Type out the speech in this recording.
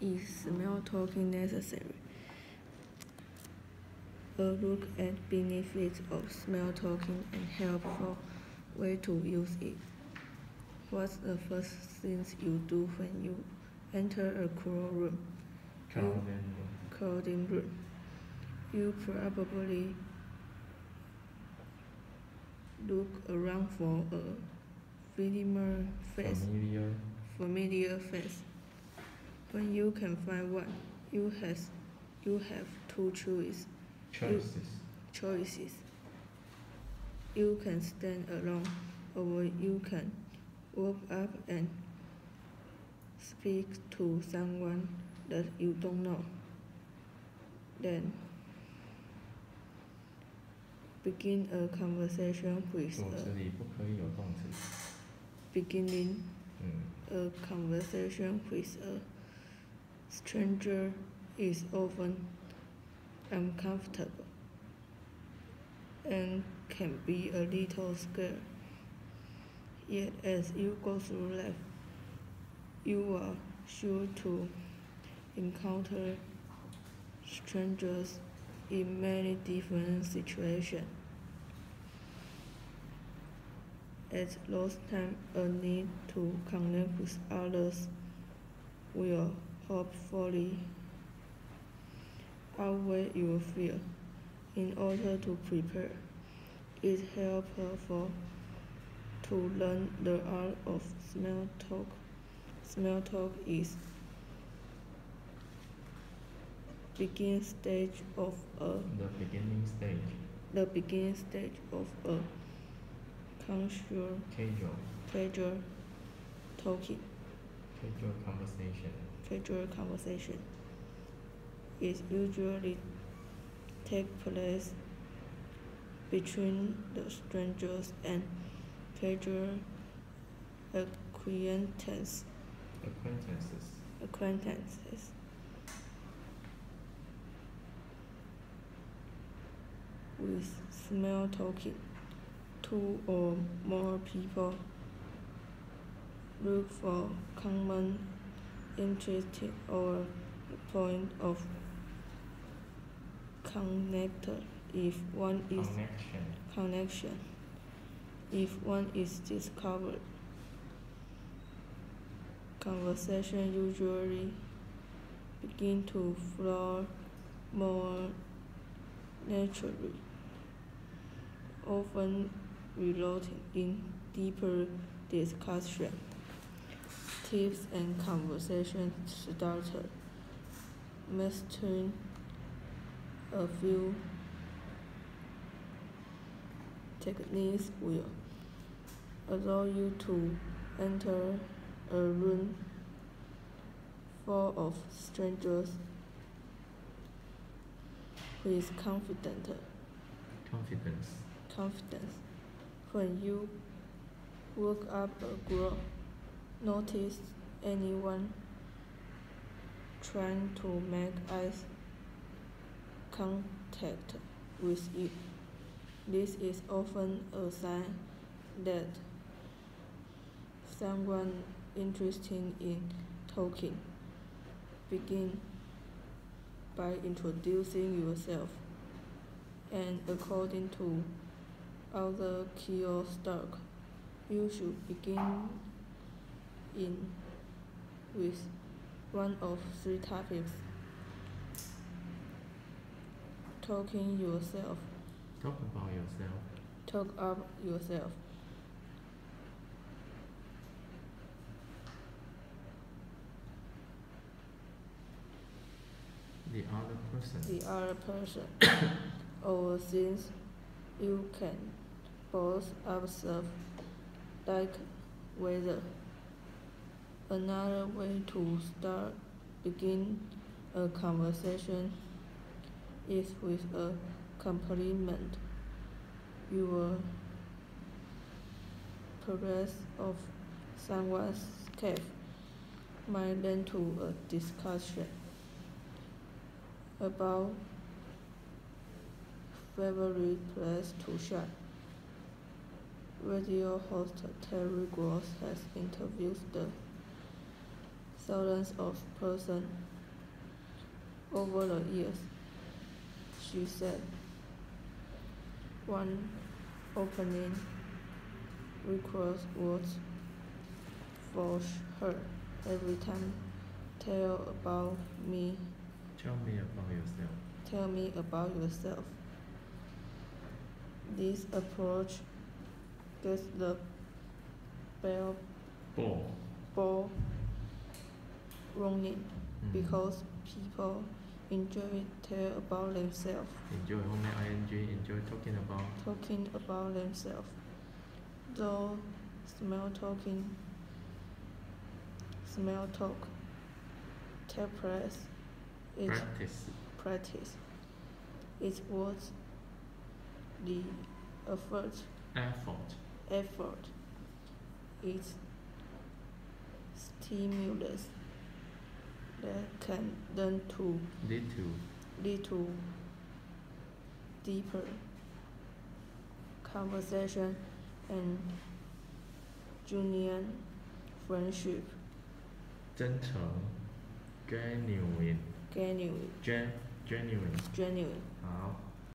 Is small talking necessary? A look at benefits of small talking and helpful way to use it. What's the first things you do when you enter a crowd room? Crowding room. You probably look around for a familiar face. familiar familiar face when you can find one, you has you have two choices. choices. You, choices. You can stand alone or you can walk up and speak to someone that you don't know. Then begin a conversation with a beginning a conversation with a stranger is often uncomfortable and can be a little scary. Yet, as you go through life, you are sure to encounter strangers in many different situations. At those times, a need to connect with others will hopefully outweigh your fear. In order to prepare, it's helpful to learn the art of small talk. Small talk is begin stage of a the beginning stage the beginning stage of a casual casual casual talking, casual conversation. casual conversation. It usually take place between the strangers and casual acquaintance, Acquaintances. acquaintances. With small talking, two or more people look for common interest or point of connector if one is Connection. connection. If one is discovered, conversation usually begin to flow more naturally, often resulting in deeper discussion. Tips and conversation starter. Mastering a few techniques will allow you to enter a room full of strangers with confident Confidence. confidence. When you walk up a group, notice anyone trying to make eye contact with you. This is often a sign that someone interested in talking. Begin by introducing yourself and according to other kiosk, you should begin in with one of three topics. Talking yourself, Talk about yourself. talk up yourself. The other person. the other person or things you can both observe, like weather. Another way to start begin a conversation is with a compliment. Your praise of someone's cafe might lead to a discussion about favorite place to shop. Radio host Terry Gross has interviewed the thousands of persons over the years, she said. One opening request was for her every time. Tell about me. Tell me about yourself. Tell me about yourself. This approach gets the bell Ball. ball rolling Mm. because people enjoy tell about themselves, enjoy 後面 ing enjoy talking about talking about themselves. Though small talking, small talk, take place, it practice. practice. It was the effort, Effort. effort. It's stimulus that can learn to Lead to lead to deeper conversation and genuine friendship. 真诚 genuine Genuine, gen genuine genuine. 好